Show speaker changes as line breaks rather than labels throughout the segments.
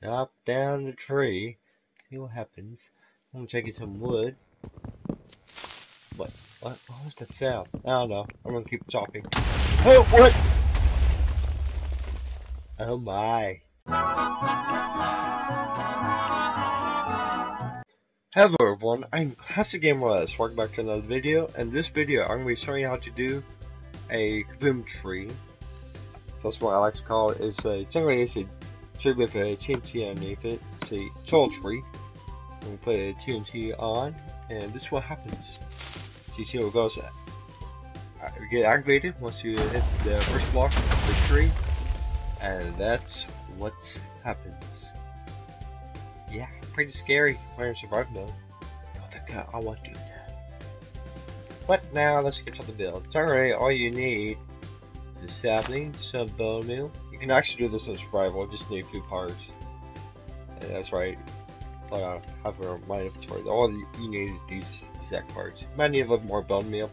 Chop down the tree. See what happens. I'm gonna take some wood. What? What? What was that sound? I don't know. I'm gonna keep chopping. Oh, what? Oh my. Hello everyone, I'm Classic Gamer Les. Welcome back to another video. In this video, I'm to be showing you how to do a kaboom tree. That's what I like to call it. It's a generally it's a tree with a TNT underneath it. A tall tree. Going to put a TNT on, and this is what happens. So you see what goes. Uh, get activated once you hit the first block of the tree, and that's what happens. Yeah, pretty scary you're survival mode. Oh, the god, I want to do that. But now, let's get to the build. Alright, all you need a sapling, some bone meal. You can actually do this in survival, just need a few parts. And that's right. But I have a my inventory. All you need is these exact parts. You might need a little more bone meal.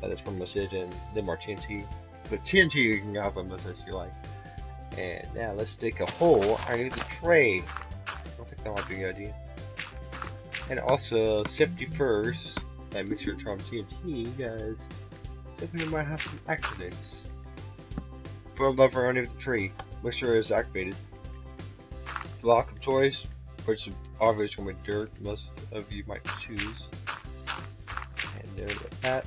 That is from the Message and then more TNT. But TNT you can have them as you like. And now let's dig a hole. I need the tray I don't think that might be a good idea. And also, safety first, and make sure to turn on TNT, guys. Simply might have some accidents. Put a lever underneath the tree. Make sure it's activated. Block of choice, which obviously going to be dirt, most of you might choose. And there like that.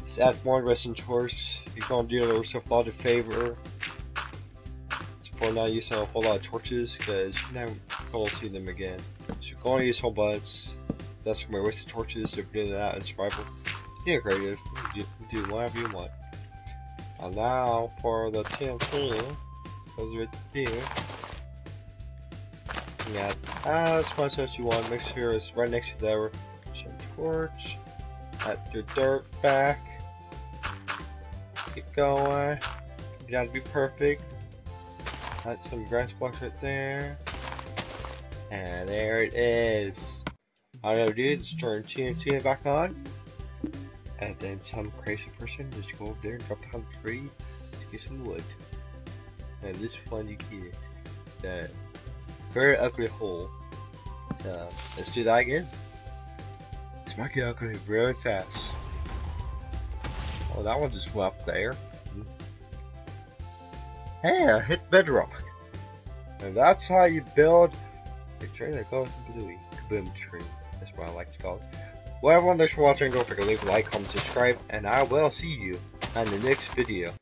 Let's add more redstone torch. You're going to do yourself a lot of favor for not using a whole lot of torches because now we'll see them again. So you're going to use whole bunch. That's from my wasted torches. If you're doing that in survival, you're creative. You do whatever you want. And now for the TNT, goes right there. Yeah, as much as you want. Make sure it's right next to the torch. Add your dirt back. Keep going. You gotta be perfect. That's some grass blocks right there. And there it is. All I gotta do is turn TNT back on. And then some crazy person just go over there and drop down a tree to get some wood. And this one you get that very ugly hole. So let's do that again. Let's make it ugly really fast. Oh, that one just went up there. Hmm. Hey, I hit bedrock. And that's how you build a tree that goes bluey. Kaboom tree. That's what I like to call it. Well everyone, thanks for watching. Don't forget to leave a like, comment, subscribe, and I will see you in the next video.